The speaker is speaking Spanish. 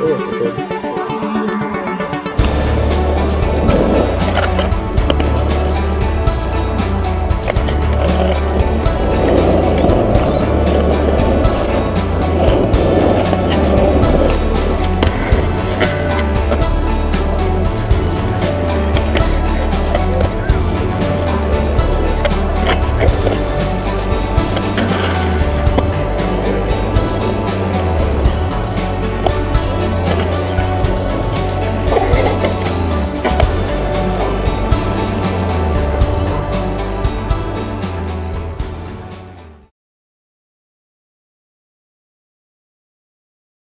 Gracias.